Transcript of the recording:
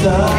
있어.